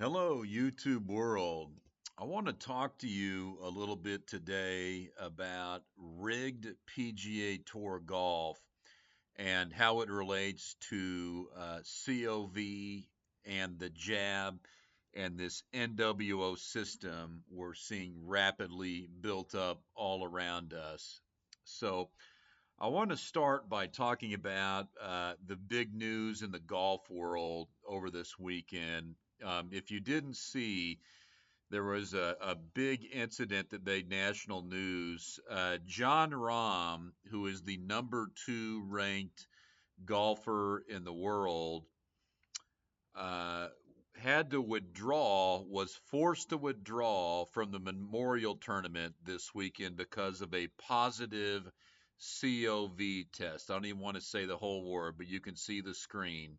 Hello, YouTube world. I want to talk to you a little bit today about rigged PGA Tour golf and how it relates to uh, COV and the jab and this NWO system we're seeing rapidly built up all around us. So, I want to start by talking about uh, the big news in the golf world over this weekend. Um, if you didn't see, there was a, a, big incident that made national news. Uh, Jon Rahm, who is the number two ranked golfer in the world, uh, had to withdraw, was forced to withdraw from the Memorial Tournament this weekend because of a positive COV test. I don't even want to say the whole word, but you can see the screen.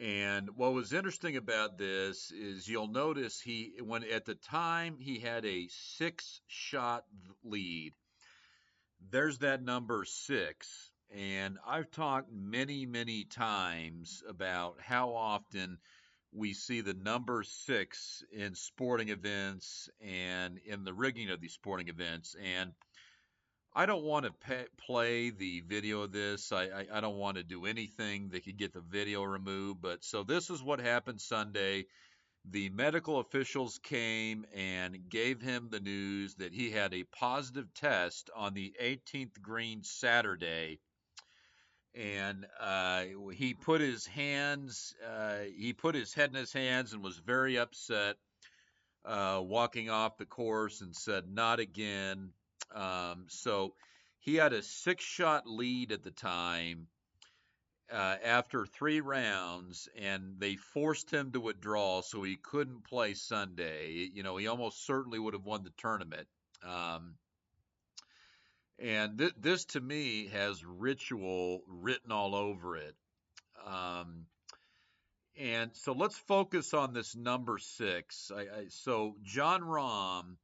And what was interesting about this is you'll notice he when at the time he had a six shot lead. There's that number six. And I've talked many, many times about how often we see the number six in sporting events and in the rigging of these sporting events. And I don't want to pay, play the video of this. I, I, I don't want to do anything that could get the video removed. But so this is what happened Sunday. The medical officials came and gave him the news that he had a positive test on the 18th green Saturday. And uh, he put his hands, uh, he put his head in his hands and was very upset, uh, walking off the course and said, Not again. Um, so he had a six shot lead at the time uh, after three rounds, and they forced him to withdraw so he couldn't play Sunday. You know, he almost certainly would have won the tournament. Um, and th- this to me has ritual written all over it. Um, and so let's focus on this number six. I, I, so Jon Rahm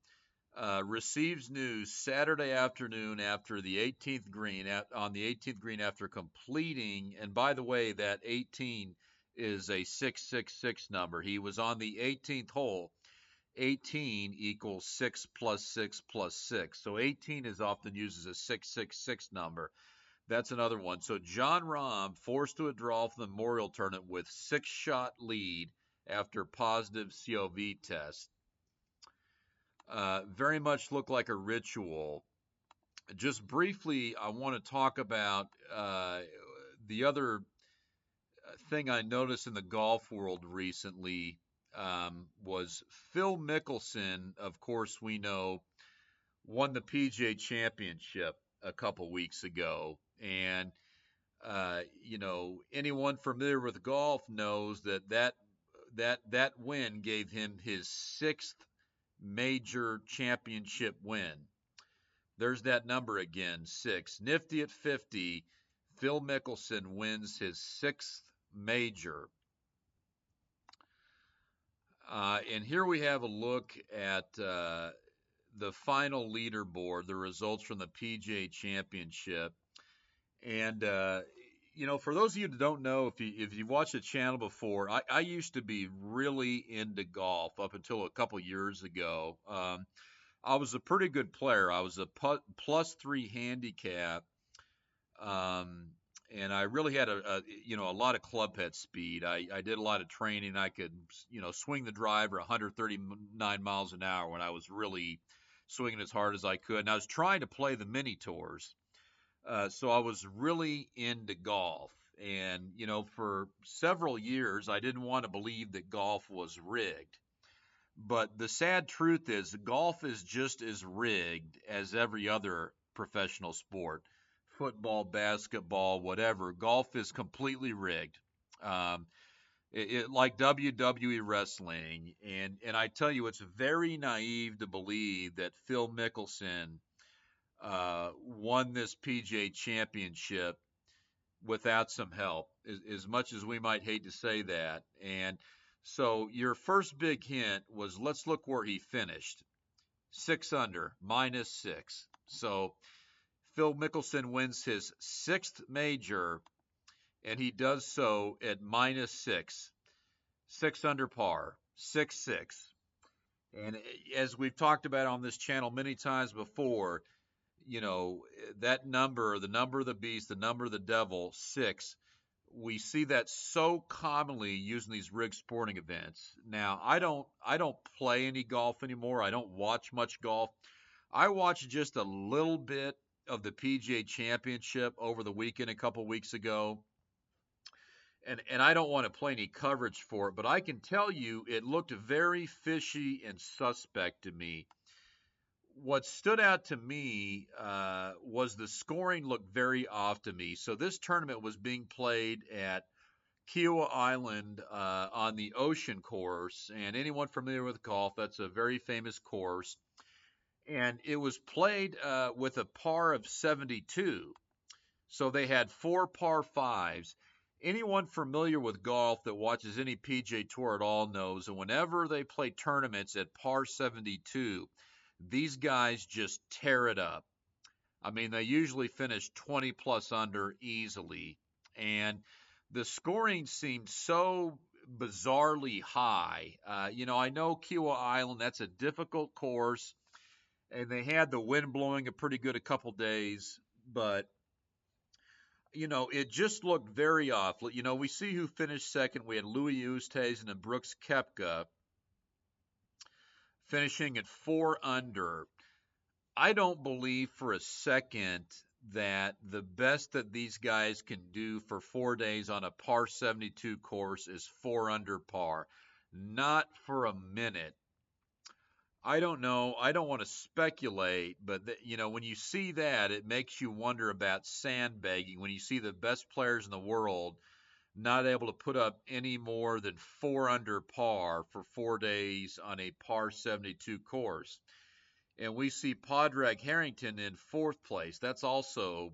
uh, receives news Saturday afternoon after the 18th green, at, on the 18th green after completing, and by the way, that 18 is a 666 number. He was on the 18th hole. 18 equals 6 plus 6 plus 6. So 18 is often used as a 666 number. That's another one. So Jon Rahm forced to withdraw from the Memorial Tournament with six shot lead after positive COV test uh, very much look like a ritual. Just briefly, I want to talk about uh, the other uh, thing I noticed in the golf world recently um, was Phil Mickelson. Of course, we know won the PGA Championship a couple weeks ago, and uh, you know anyone familiar with golf knows that that that that win gave him his sixth major championship win. There's that number again, six. Nifty at 50, Phil Mickelson wins his sixth major. Uh, and here we have a look at uh, the final leaderboard, the results from the PGA Championship. And uh, you know, for those of you that don't know, if you if you've watched the channel before, I, I used to be really into golf up until a couple years ago. Um, I was a pretty good player. I was a plus three handicap, um, and I really had a, a, you know a lot of club head speed. I, I did a lot of training. I could you know swing the driver 139 miles an hour when I was really swinging as hard as I could. And I was trying to play the mini tours. Uh, so I was really into golf. And, you know, for several years, I didn't want to believe that golf was rigged. But the sad truth is, golf is just as rigged as every other professional sport football, basketball, whatever. Golf is completely rigged. Um, it, it, like WWE wrestling. And, and I tell you, it's very naive to believe that Phil Mickelson uh, won this PGA championship without some help, as, as much as we might hate to say that. And so your first big hint was let's look where he finished. Six under, minus six. So Phil Mickelson wins his sixth major, and he does so at minus six. six under par, six six. And as we've talked about on this channel many times before, you know, that number, the number of the beast, the number of the devil, six, we see that so commonly using these rigged sporting events. Now, I don't I don't play any golf anymore. I don't watch much golf. I watched just a little bit of the PGA Championship over the weekend a couple weeks ago. And and I don't want to play any coverage for it, but I can tell you it looked very fishy and suspect to me what stood out to me uh, was the scoring looked very off to me. So this tournament was being played at Kiawah Island uh, on the Ocean Course, and anyone familiar with golf, that's a very famous course. And it was played uh, with a par of 72. So they had four par fives. Anyone familiar with golf that watches any PGA Tour at all knows that whenever they play tournaments at par 72, these guys just tear it up. I mean, they usually finish 20 plus under easily. And the scoring seemed so bizarrely high. Uh, you know, I know Kiawah Island, that's a difficult course, and they had the wind blowing a pretty good a couple days, but you know, it just looked very off. You know, we see who finished second. We had Louis Oosthuizen and Brooks Koepka finishing at four under. I don't believe for a second that the best that these guys can do for four days on a par 72 course is four under par. Not for a minute. I don't know. I don't want to speculate, but you know, when you see that, it makes you wonder about sandbagging. When you see the best players in the world not able to put up any more than four under par for four days on a par 72 course. And we see Padraig Harrington in fourth place. That's also,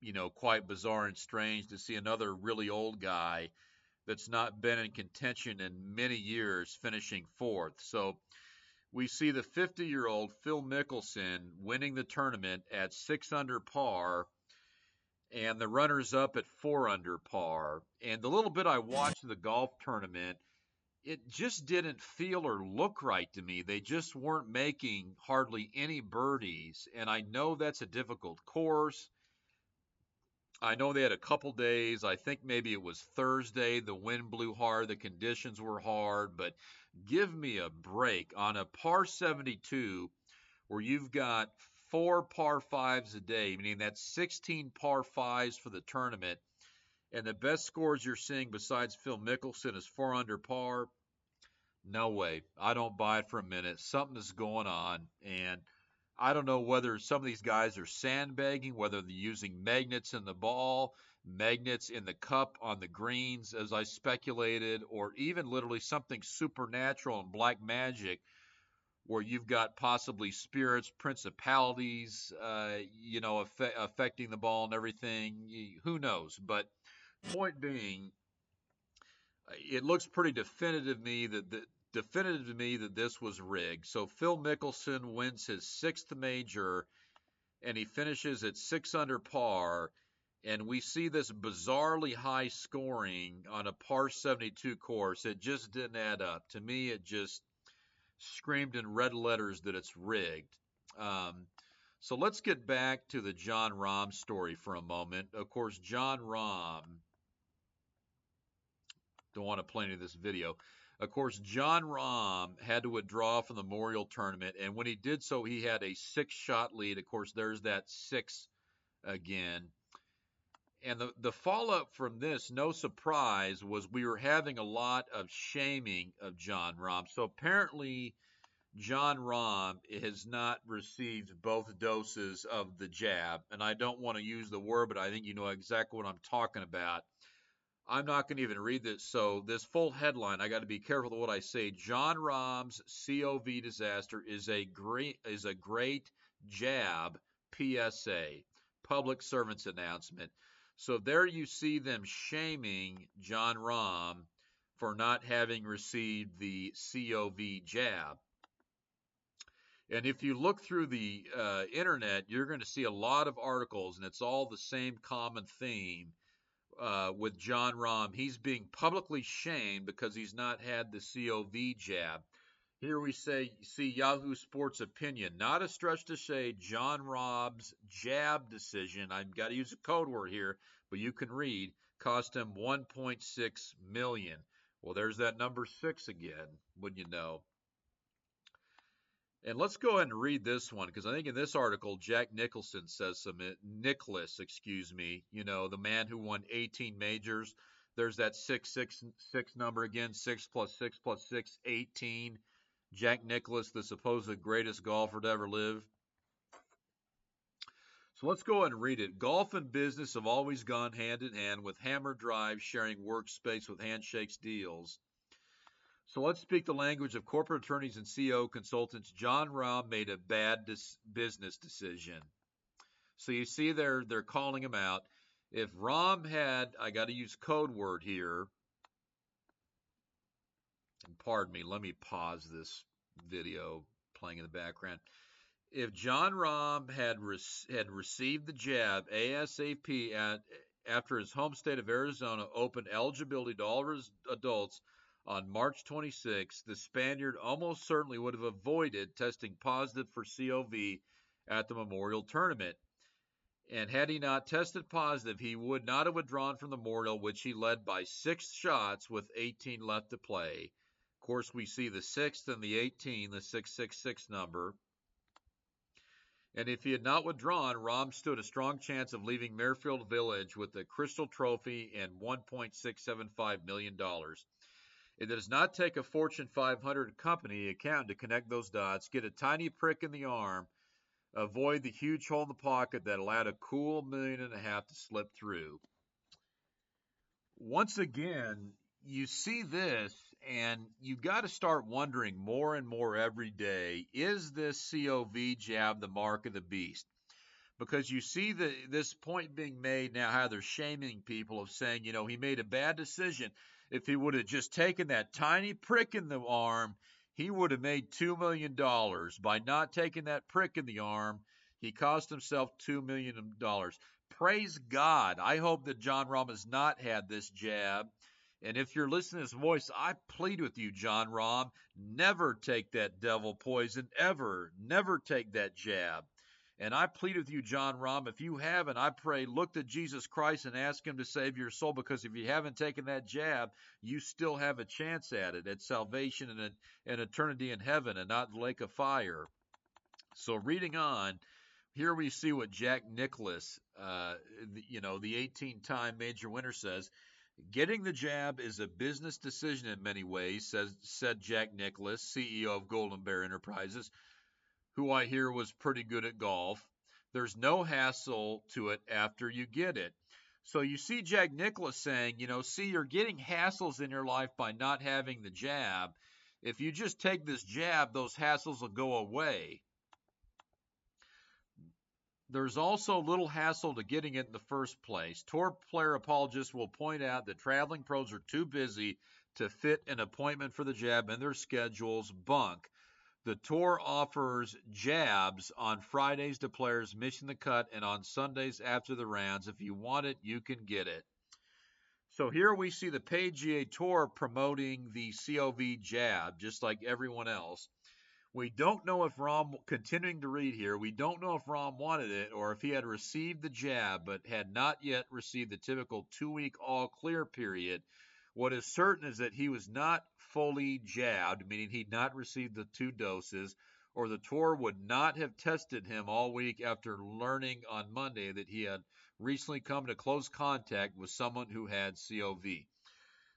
you know, quite bizarre and strange to see another really old guy that's not been in contention in many years finishing fourth. So we see the 50 year old Phil Mickelson winning the tournament at six under par and the runners up at four under par. And the little bit I watched the golf tournament, it just didn't feel or look right to me. They just weren't making hardly any birdies. And I know that's a difficult course. I know they had a couple days. I think maybe it was Thursday. The wind blew hard. The conditions were hard. But give me a break on a par 72 where you've got four par fives a day, meaning that's 16 par fives for the tournament. And the best scores you're seeing besides Phil Mickelson is four under par. No way. I don't buy it for a minute. Something is going on. And I don't know whether some of these guys are sandbagging, whether they're using magnets in the ball, magnets in the cup on the greens, as I speculated, or even literally something supernatural and black magic where you've got possibly spirits, principalities, uh, you know, aff- affecting the ball and everything. Who knows? But point being, uh, it looks pretty definitive to me that the, definitive to me that this was rigged. So Phil Mickelson wins his sixth major, and he finishes at six under par. And we see this bizarrely high scoring on a par 72 course. It just didn't add up. To me, it just screamed in red letters that it's rigged. Um, so let's get back to the Jon Rahm story for a moment. Of course, Jon Rahm, don't want to play any of this video. Of course, Jon Rahm had to withdraw from the Memorial Tournament, and when he did so, he had a six shot lead. Of course, there's that six again. And the, the follow-up from this, no surprise, was we were having a lot of shaming of Jon Rahm. So apparently, Jon Rahm has not received both doses of the jab. And I don't want to use the word, but I think you know exactly what I'm talking about. I'm not going to even read this. So this full headline, I got to be careful with what I say. Jon Rahm's COV disaster is a great is a great jab PSA, public servants announcement. So there you see them shaming Jon Rahm for not having received the COV jab. And if you look through the uh, internet, you're going to see a lot of articles, and it's all the same common theme. uh, with Jon Rahm. He's being publicly shamed because he's not had the COV jab. Here we say see Yahoo Sports opinion. Not a stretch to say Jon Rahm's jab decision. I've got to use a code word here, but you can read cost him 1.6 million. Well, there's that number six again, wouldn't you know? And let's go ahead and read this one because I think in this article Jack Nicholson says some Nicholas, excuse me, you know, the man who won 18 majors. There's that six six six number again, six plus six plus six, 18. Jack Nicklaus, the supposed greatest golfer to ever live. So let's go ahead and read it. Golf and business have always gone hand in hand with hammer drive, sharing workspace with handshakes deals. So let's speak the language of corporate attorneys and CEO consultants. Jon Rahm made a bad dis- business decision. So you see they're they're calling him out. If Rahm had, I got to use code word here. And pardon me, let me pause this video playing in the background if Jon Rahm had re- had received the jab ASAP at, after his home state of Arizona opened eligibility to all his adults on March 26, the Spaniard almost certainly would have avoided testing positive for COV at the Memorial Tournament. And had he not tested positive, he would not have withdrawn from the Memorial, which he led by six shots with 18 left to play. Course, we see the sixth and the 18, the 666 number and if he had not withdrawn, Rahm stood a strong chance of leaving Muirfield Village with the Crystal Trophy and $1.675 million. It does not take a Fortune 500 company account to connect those dots, get a tiny prick in the arm, avoid the huge hole in the pocket that allowed a cool million and a half to slip through. Once again, you see this and you've got to start wondering more and more every day is this COV jab the mark of the beast? Because you see the, this point being made now, how they're shaming people of saying, you know, he made a bad decision. If he would have just taken that tiny prick in the arm, he would have made $2 million. By not taking that prick in the arm, he cost himself $2 million. Praise God. I hope that Jon Rahm has not had this jab and if you're listening to this voice, I plead with you, Jon Rahm, never take that devil poison, ever, never take that jab. And I plead with you, Jon Rahm, if you haven't, I pray, look to Jesus Christ and ask Him to save your soul because if you haven't taken that jab, you still have a chance at it, at salvation and an eternity in heaven and not the lake of fire. So, reading on, here we see what Jack Nicholas, uh, you know, the 18 time major winner, says. Getting the jab is a business decision in many ways, says, said Jack Nicholas, CEO of Golden Bear Enterprises, who I hear was pretty good at golf. There's no hassle to it after you get it. So you see Jack Nicholas saying, you know, see, you're getting hassles in your life by not having the jab. If you just take this jab, those hassles will go away. There's also little hassle to getting it in the first place. Tour player apologists will point out that traveling pros are too busy to fit an appointment for the jab in their schedules. Bunk. The tour offers jabs on Fridays to players missing the cut and on Sundays after the rounds. If you want it, you can get it. So here we see the PGA Tour promoting the COV jab, just like everyone else. We don't know if Rahm, continuing to read here, we don't know if Rahm wanted it or if he had received the jab but had not yet received the typical two week all clear period. What is certain is that he was not fully jabbed, meaning he'd not received the two doses, or the tour would not have tested him all week after learning on Monday that he had recently come into close contact with someone who had COV.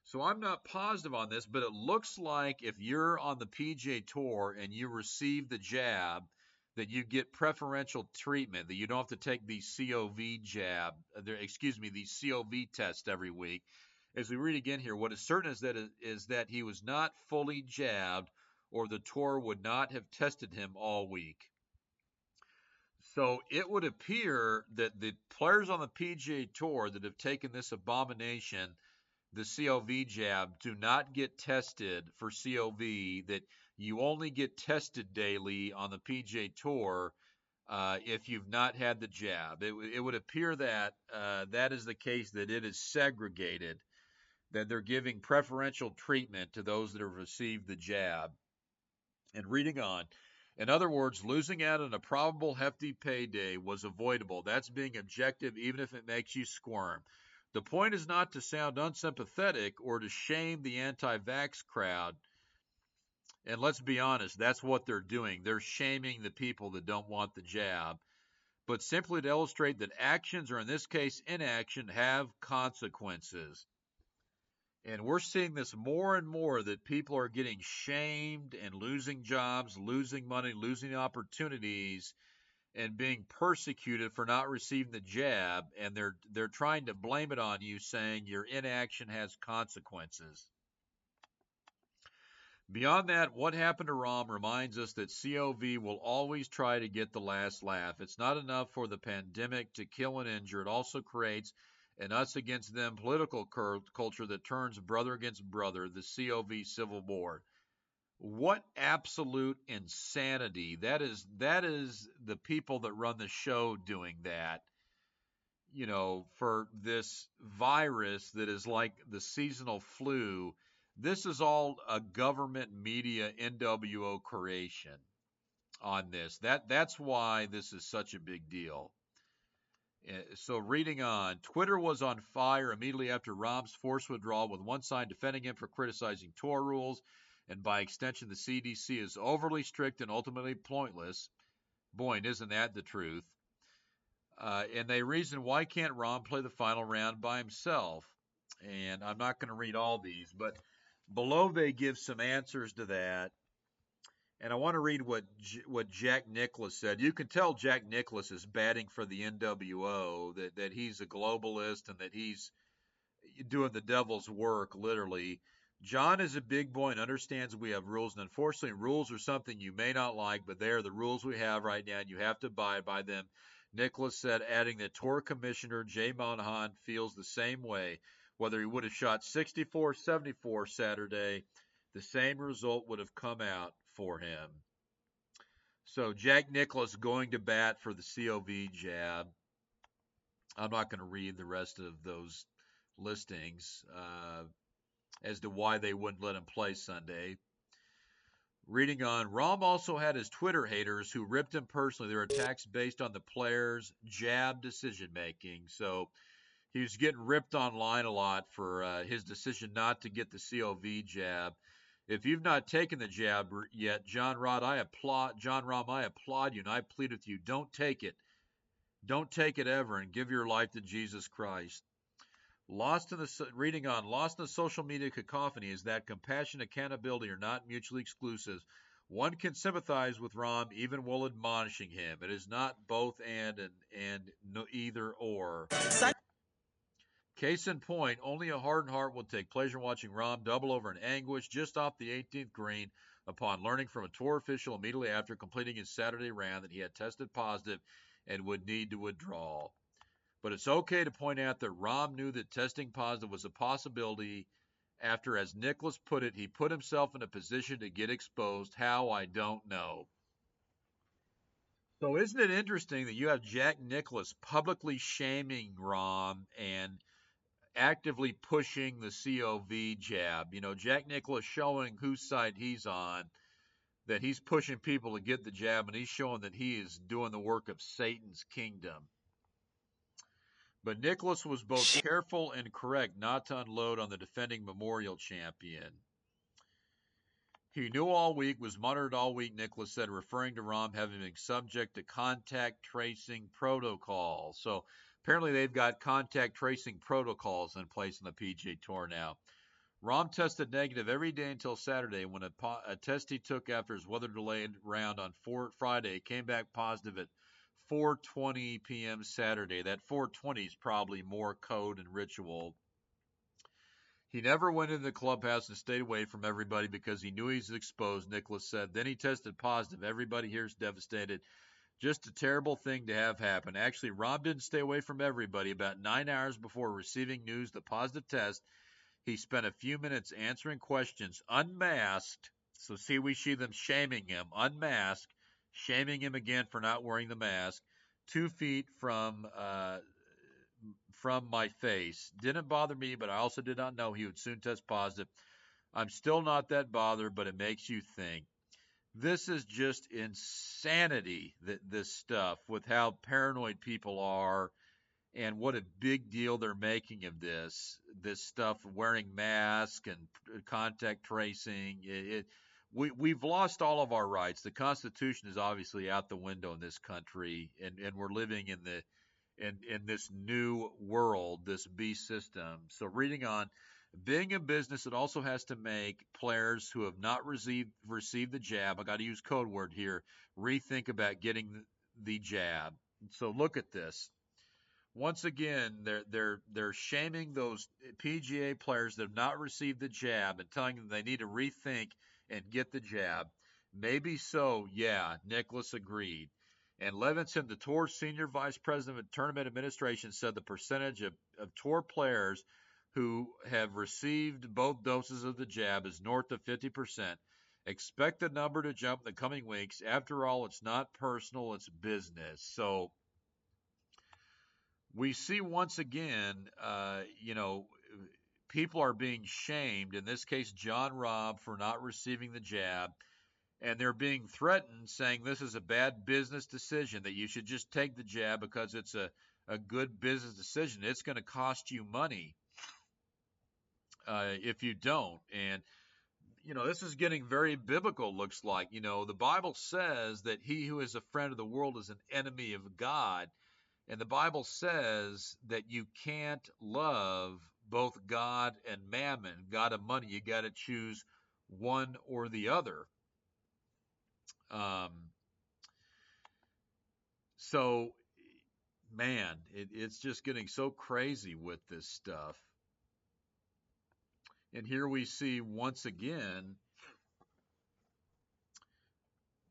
So I'm not positive on this, but it looks like if you're on the PGA Tour and you receive the jab, that you get preferential treatment, that you don't have to take the COV jab, uh, excuse me, the COV test every week. As we read again here, what is certain is that is that he was not fully jabbed, or the tour would not have tested him all week. So it would appear that the players on the PGA Tour that have taken this abomination the COV jab do not get tested for COV, that you only get tested daily on the PGA Tour uh, if you've not had the jab. It, it would appear that uh, that is the case, that it is segregated, that they're giving preferential treatment to those that have received the jab. And reading on, in other words, losing out on a probable hefty payday was avoidable. That's being objective, even if it makes you squirm. The point is not to sound unsympathetic or to shame the anti vax crowd and let's be honest, that's what they're doing. They're shaming the people that don't want the jab, but simply to illustrate that actions, or in this case, inaction, have consequences. And we're seeing this more and more that people are getting shamed and losing jobs, losing money, losing opportunities, and being persecuted for not receiving the jab. And they're they're trying to blame it on you, saying your inaction has consequences. Beyond that, what happened to Rahm reminds us that COV will always try to get the last laugh. It's not enough for the pandemic to kill and injure. It also creates an us against them political culture that turns brother against brother, the COV civil war. What absolute insanity. That is that is the people that run the show doing that. You know, for this virus that is like the seasonal flu this is all a government media NWO creation on this. That that's why this is such a big deal. Eh, so reading on, Twitter was on fire immediately after Rahm's forced withdrawal, with one side defending him for criticizing tour rules, and by extension, the CDC is overly strict and ultimately pointless. Boy, isn't that the truth? Uh, and they reason why can't Rahm play the final round by himself? And I'm not going to read all these, but Below they give some answers to that. And I want to read what what Jack Nicholas said. You can tell Jack Nicholas is batting for the NWO, that, that he's a globalist and that he's doing the devil's work, literally. Jon is a big boy and understands we have rules, and unfortunately, rules are something you may not like, but they are the rules we have right now, and you have to abide by them. Nicholas said, adding that tour commissioner Jay Monahan feels the same way. Whether he would have shot 64 74 Saturday, the same result would have come out for him. So Jack Nicholas going to bat for the COV jab. I'm not going to read the rest of those listings uh, as to why they wouldn't let him play Sunday. Reading on, Rahm also had his Twitter haters who ripped him personally. Their attacks based on the player's jab decision making. So he was getting ripped online a lot for uh, his decision not to get the COV jab. If you've not taken the jab yet, John Rod, I applaud Jon Rahm, I applaud you and I plead with you, don't take it. Don't take it ever and give your life to Jesus Christ. Lost in the reading on lost in the social media cacophony is that compassion and accountability are not mutually exclusive. One can sympathize with Rahm even while admonishing him. It is not both and and, and no, either or. Case in point, only a hardened heart will take pleasure in watching Rahm double over in anguish just off the 18th green upon learning from a tour official immediately after completing his Saturday round that he had tested positive and would need to withdraw. But it's okay to point out that Rahm knew that testing positive was a possibility after, as Nicholas put it, he put himself in a position to get exposed. How, I don't know. So isn't it interesting that you have Jack Nicholas publicly shaming Rahm and – actively pushing the COV jab. You know, Jack Nicholas showing whose side he's on, that he's pushing people to get the jab, and he's showing that he is doing the work of Satan's kingdom. But Nicholas was both careful and correct not to unload on the defending memorial champion. He knew all week, was monitored all week, Nicholas said, referring to Rahm having been subject to contact tracing protocol. So Apparently, they've got contact tracing protocols in place on the PGA Tour now. Rahm tested negative every day until Saturday when a, po- a test he took after his weather delayed round on Friday came back positive at 4:20 p.m. Saturday. That 4:20 is probably more code and ritual. He never went into the clubhouse and stayed away from everybody because he knew he was exposed, Nicholas said. Then he tested positive. Everybody here is devastated. Just a terrible thing to have happen. Actually, Rahm didn't stay away from everybody. About nine hours before receiving news the positive test, he spent a few minutes answering questions unmasked. So see, we see them shaming him unmasked, shaming him again for not wearing the mask, two feet from uh, from my face. Didn't bother me, but I also did not know he would soon test positive. I'm still not that bothered, but it makes you think. This is just insanity that this stuff with how paranoid people are and what a big deal they're making of this this stuff wearing masks and contact tracing it, it we we've lost all of our rights. The Constitution is obviously out the window in this country, and and we're living in the in in this new world, this beast system. So reading on, being a business, it also has to make players who have not received received the jab. I got to use code word here. Rethink about getting the, the jab. So look at this. Once again, they're they're they're shaming those PGA players that have not received the jab and telling them they need to rethink and get the jab. Maybe so, yeah, Nicholas agreed. And Levinson, the tour senior vice president of tournament administration, said the percentage of, of tour players who have received both doses of the jab is north of 50%. Expect the number to jump in the coming weeks. After all, it's not personal, it's business. So we see once again, uh, you know, people are being shamed, in this case, Jon Rahm, for not receiving the jab. And they're being threatened, saying this is a bad business decision, that you should just take the jab because it's a, a good business decision. It's going to cost you money uh, if you don't. And, you know, this is getting very biblical, looks like. You know, the Bible says that he who is a friend of the world is an enemy of God. And the Bible says that you can't love both God and mammon, God and money. You got to choose one or the other. Um, so, man, it, it's just getting so crazy with this stuff. And here we see once again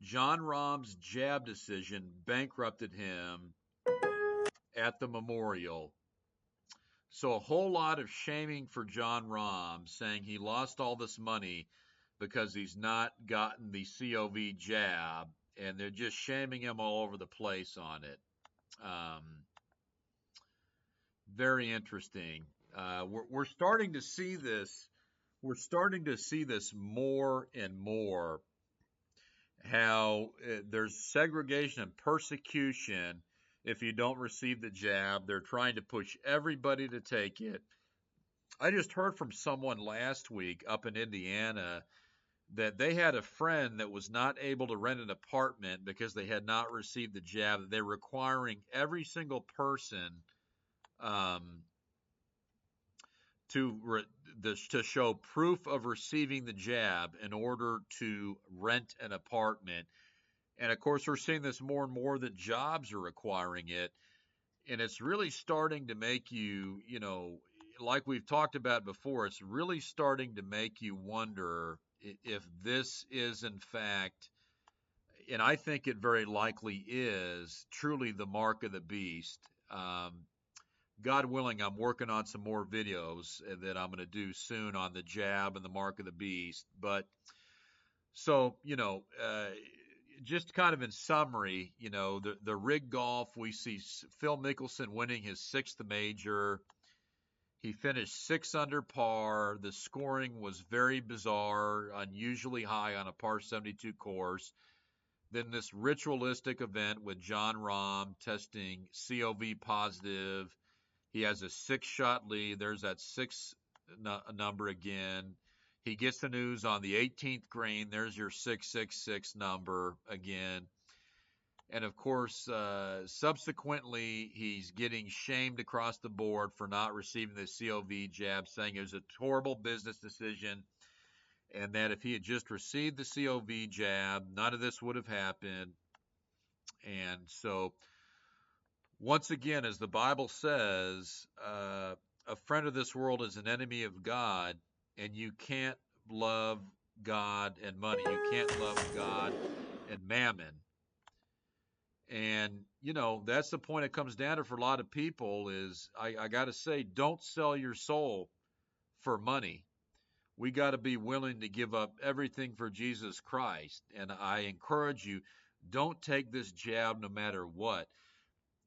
Jon Rahm's jab decision bankrupted him at the memorial. So a whole lot of shaming for Jon Rahm, saying he lost all this money because he's not gotten the COV jab, and they're just shaming him all over the place on it. Um, very interesting. Uh, we're, we're starting to see this. We're starting to see this more and more. How uh, there's segregation and persecution if you don't receive the jab. They're trying to push everybody to take it. I just heard from someone last week up in Indiana that they had a friend that was not able to rent an apartment because they had not received the jab. They're requiring every single person um, to re- to show proof of receiving the jab in order to rent an apartment. And of course, we're seeing this more and more that jobs are requiring it. And it's really starting to make you, you know, like we've talked about before, it's really starting to make you wonder if this is, in fact, and I think it very likely is, truly the mark of the beast. Um, God willing, I'm working on some more videos that I'm going to do soon on the jab and the mark of the beast. But so, you know, uh, just kind of in summary, you know, the the rig golf we see Phil Mickelson winning his sixth major. He finished six under par. The scoring was very bizarre, unusually high on a par 72 course. Then this ritualistic event with Jon Rahm testing COV positive. He has a six shot lead. There's that six number again. He gets the news on the 18th green. There's your 666 number again. And of course, uh, subsequently, he's getting shamed across the board for not receiving the COV jab, saying it was a horrible business decision and that if he had just received the COV jab, none of this would have happened. And so, once again, as the Bible says, uh, a friend of this world is an enemy of God and you can't love God and money. You can't love God and mammon. And you know that's the point it comes down to for a lot of people is I, I got to say don't sell your soul for money. We got to be willing to give up everything for Jesus Christ. And I encourage you, Don't take this jab no matter what.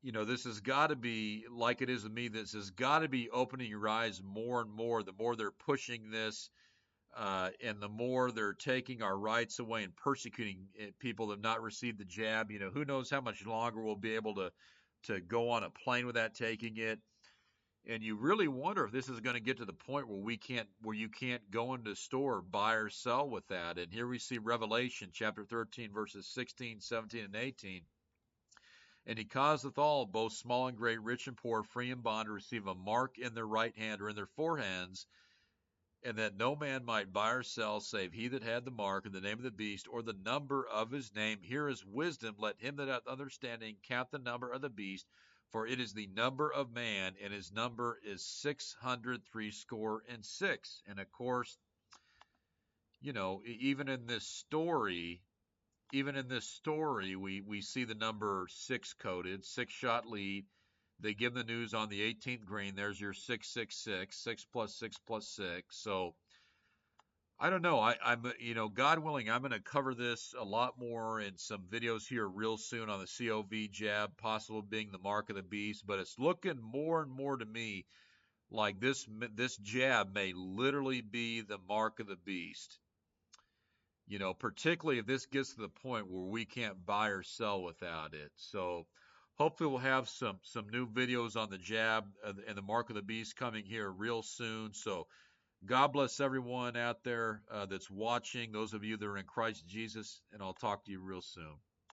You know, this has got to be like it is with me. This has got to be opening your eyes more and more. The more they're pushing this, uh, and the more they're taking our rights away and persecuting eh, people that have not received the jab, you know, who knows how much longer we'll be able to to go on a plane without taking it. And you really wonder if this is going to get to the point where we can't, where you can't go into a store, buy or sell with that. And here we see Revelation chapter 13, verses 16, 17, and 18. And he causeth all, both small and great, rich and poor, free and bond, to receive a mark in their right hand or in their forehands, and that no man might buy or sell save he that had the mark in the name of the beast or the number of his name. Here is wisdom. Let him that hath understanding count the number of the beast, for it is the number of man, and his number is six hundred three score and six. And of course, you know, even in this story, even in this story, we we see the number six coded, six shot lead. They give the news on the 18th green. There's your 666, 6 plus 6 plus 6. So I don't know. I, I'm, you know, God willing, I'm going to cover this a lot more in some videos here real soon on the COV jab, possible being the mark of the beast. But it's looking more and more to me like this this jab may literally be the mark of the beast. You know, particularly if this gets to the point where we can't buy or sell without it. So hopefully we'll have some some new videos on the jab and the mark of the beast coming here real soon. So God bless everyone out there uh, that's watching, those of you that are in Christ Jesus, and I'll talk to you real soon.